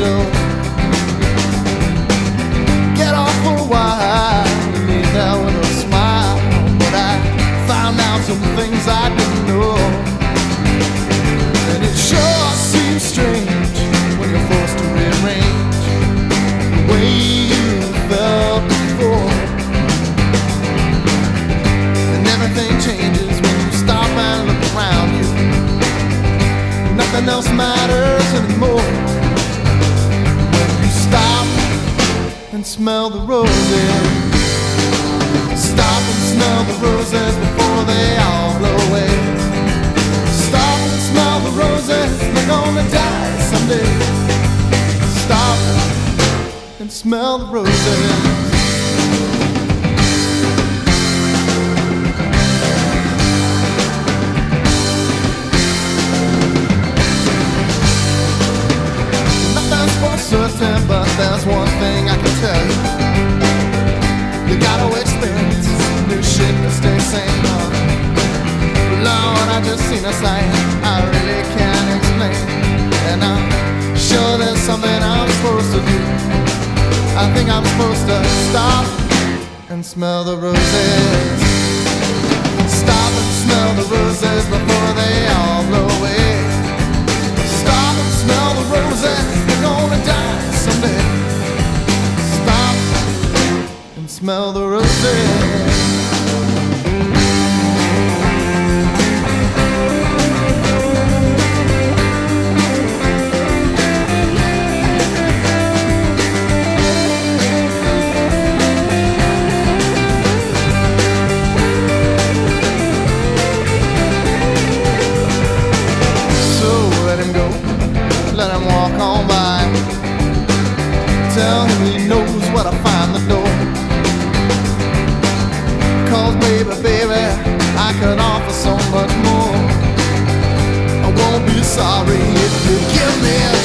show. Get off for a while, leave there with a smile. But I found out some things I didn't know. And it sure seems strange when you're forced to rearrange the way you felt before. And everything changes when you stop and look around you. Nothing else matters smell the roses. Stop and smell the roses before they all blow away. Stop and smell the roses, they're gonna die someday. Stop and smell the roses. Supposed to stop and smell the roses. Stop and smell the roses before they all blow away. Stop and smell the roses, they're gonna die someday. Stop and smell the roses. Tell him he knows where to find the door. Cause baby, baby, I could offer so much more. I won't be sorry if you give me